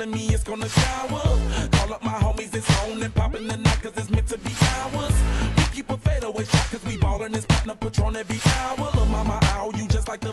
telling me it's gonna shower. Call up my homies, it's on and popping the night, cause it's meant to be ours. We keep a fadeaway shot, cause we ballin' this partner patron every hour. Look, mama, ow, you just like the